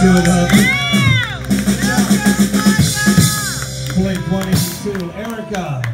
two of them. Play 22, Erica.